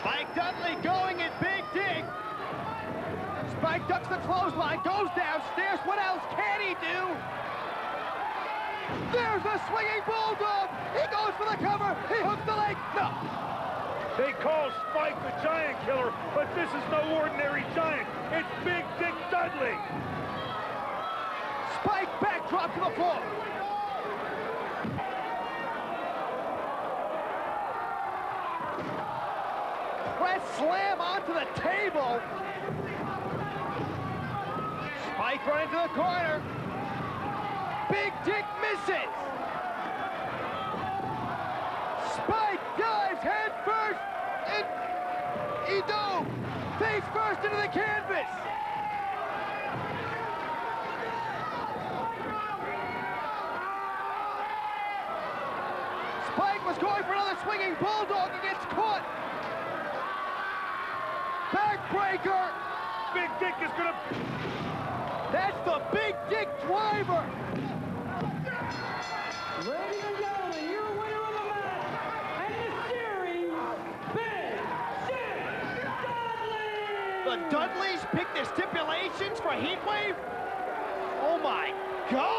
Spike Dudley going in Big Dick. Spike ducks the clothesline, goes downstairs. What else can he do? There's a swinging bulldog. He goes for the cover. He hooks the leg. No. They call Spike the Giant Killer, but this is no ordinary giant. It's Big Dick Dudley. Spike backdrop to the floor. Press slam onto the table. Spike right into the corner. Big Dick misses. Spike dives head first, and he face first into the canvas. Spike was going for another swinging bulldog and gets caught. Backbreaker. Big Dick is gonna... That's the big dick driver. Ladies and gentlemen, your winner of the match and the series, Big Dick Dudley! The Dudleys picked the stipulations for Heatwave? Oh my God!